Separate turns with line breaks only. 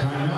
Time out.